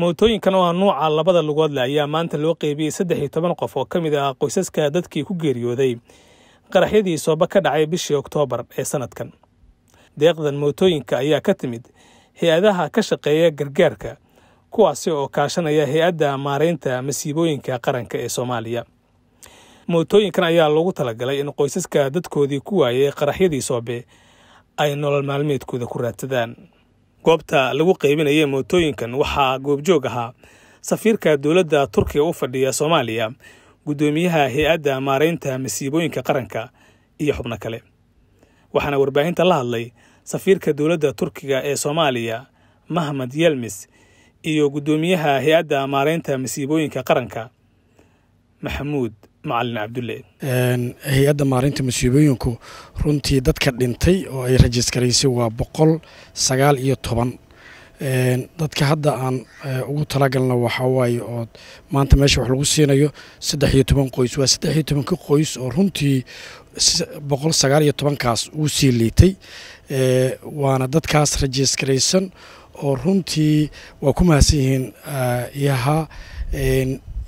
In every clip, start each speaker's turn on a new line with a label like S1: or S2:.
S1: mootooyinkan oo ah nuuca labada lugoodle ayaa maanta loo qeybiyey saddex iyo toban qof oo ka mid ah qoysaska dadkii ku geeriyooday. Qaraxyadii sooba ka dhacay bishii oktoobar ee sanadkan. Deeqdan mootooyinka ayaa ka timid hay'adaha ka shaqeeya gargaarka kuwaasi oo kaashanaya hay'adda maaraynta masiibooyinka qaranka ee soomaaliya. Mootooyinkan ayaa loogu talagalay in qoysaska dadkoodii ku waayay qaraxyadii soobe ay nolol maalmeedkooda ku raadsadaan goobta lagu qaybinaya mootooyinkan waxaa goobjoog ahaa. Safiirka dowladda turkiga u fadhiya soomaaliya guddoomiyaha hay'adda maaraynta masiibooyinka qaranka iyo xubno kale. Waxaana warbaahinta la hadlay safiirka dowladda turkiga ee soomaaliya mahmed yelmis iyo guddoomiyaha hay'adda maaraynta masiibooyinka qaranka maxamuud macalin cabdulle
S2: hay'adda maarinta masiibooyinku runtii dadka dhintay oo ay rajistaraysay waa boqol sagaal iyo toban. Dadka hadda aan ugu talagalna waxaa waaye oo maanta meesha wax lagu siinayo saddex iyo toban qoys. Waa saddex iyo tobanka qoys oo runtii boqol sagaal iyo tobankaas uu sii liitay. Waana dadkaas rajistaraysan oo runtii waa ku mahadsan yihiin yaha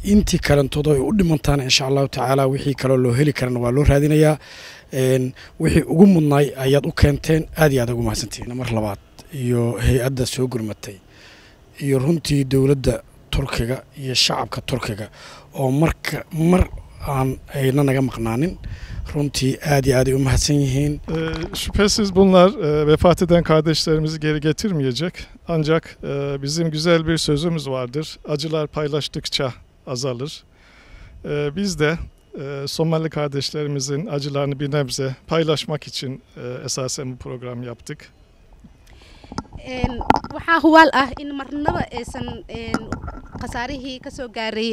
S2: intii kalentooda ay u dhimantaan insha allahu tacaala wixii kaloo loo heli karana waa loo raadinayaa wixii ugu mudnaay ayaad u keenteen aad iyo aad ugu mahadsantihiin mar labaad iyo hay'adda soo gurmatay iyo runtii dowladda turkiga iyo shacabka turkiga oo marka mar aan ayna naga maqnaanin runtii aad iyo aaday u mahadsan yihiin
S3: Şüphesiz bunlar e, vefat eden kardeşlerimizi geri getirmeyecek. Ancak bizim güzel bir sözümüz vardır. Acılar paylaştıkça azalır. E, biz de e, Somali kardeşlerimizin acılarını bir nebze paylaşmak için e, esasen bu program yaptık.
S4: waxaa hubaal ah in marnaba aysan khasaarihii ka soo gaaray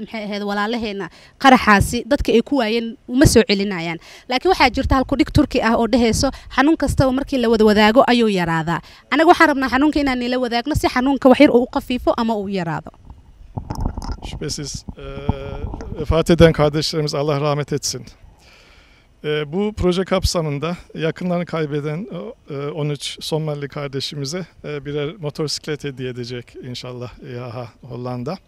S4: maxay ahayd walaalaheena qaraxaasi dadka ay ku waayeen uma soo celinayaan laakiin waxaa jirta halkudhig turki ah oo dhehayso xanuun kastaba markii la wada wadaago ayuu yaraadaa anaga waxaan rabnaa xanuunka inaan nila wadaagno si xanuunka waxyar uu u qafiifo ama uu yaraado
S3: Şüphesiz e, vefat eden kardeşlerimiz Allah rahmet etsin. E, bu proje kapsamında yakınlarını kaybeden e, 13 Somali kardeşimize e, birer motosiklet hediye edecek inşallah İHA Hollanda.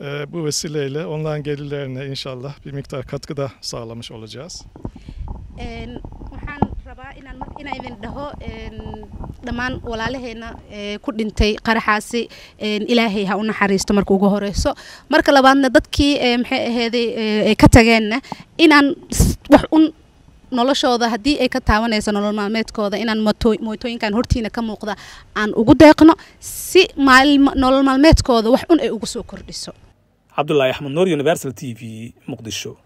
S3: E, bu vesileyle onların gelirlerine inşallah bir miktar katkıda sağlamış olacağız.
S4: Inaan idin dhaho dhammaan walaalaheena ku dhintay qaraxaasi ilaahay ha u naxariisto marka ugu horeyso. Marka labaadna dadkii maxay aheyday ay ka tageenna inaan wax un noloshooda haddii ay ka taabanayso nolol maalmeedkooda inaan mootooyinkan hortiina ka muuqda aan ugu deeqno si nolol maalmeedkooda wax un ay ugu soo kordhiso.
S1: Cabdulaahi axmed nuur universal t v muqdisho